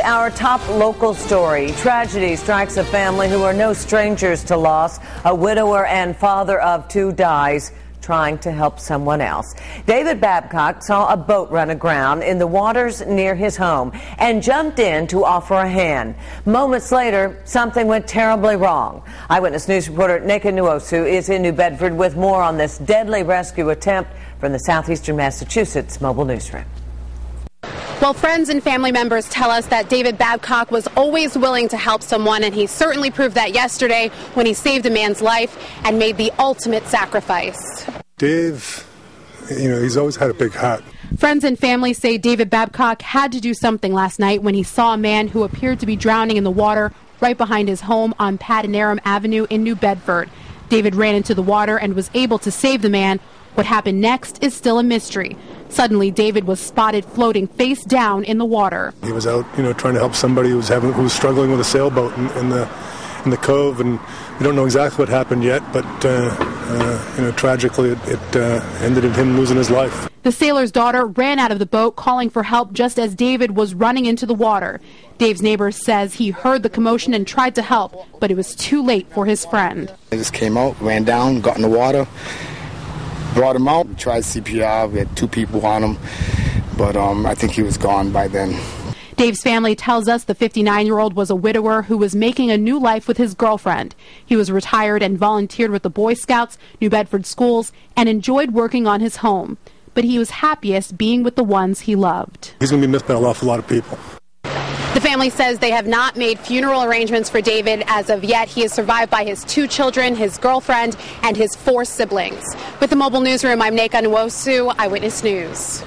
our top local story. Tragedy strikes a family who are no strangers to loss. A widower and father of two dies trying to help someone else. David Babcock saw a boat run aground in the waters near his home and jumped in to offer a hand. Moments later, something went terribly wrong. Eyewitness News reporter Neka Nwosu is in New Bedford with more on this deadly rescue attempt from the Southeastern Massachusetts Mobile Newsroom. Well, friends and family members tell us that David Babcock was always willing to help someone, and he certainly proved that yesterday when he saved a man's life and made the ultimate sacrifice. Dave, you know, he's always had a big heart. Friends and family say David Babcock had to do something last night when he saw a man who appeared to be drowning in the water right behind his home on Padanaram Avenue in New Bedford. David ran into the water and was able to save the man. What happened next is still a mystery. Suddenly, David was spotted floating face down in the water. He was out, you know, trying to help somebody who was having who was struggling with a sailboat in, in the in the cove, and we don't know exactly what happened yet, but uh, uh, you know, tragically, it, it uh, ended in him losing his life. The sailor's daughter ran out of the boat, calling for help just as David was running into the water. Dave's neighbor says he heard the commotion and tried to help, but it was too late for his friend. I just came out, ran down, got in the water brought him out. We tried CPR. We had two people on him, but um, I think he was gone by then. Dave's family tells us the 59 year old was a widower who was making a new life with his girlfriend. He was retired and volunteered with the Boy Scouts, New Bedford schools, and enjoyed working on his home. But he was happiest being with the ones he loved. He's going to be missed by an awful lot of people. The family says they have not made funeral arrangements for David as of yet. He is survived by his two children, his girlfriend, and his four siblings. With the mobile newsroom, I'm Neka Nwosu, Eyewitness News.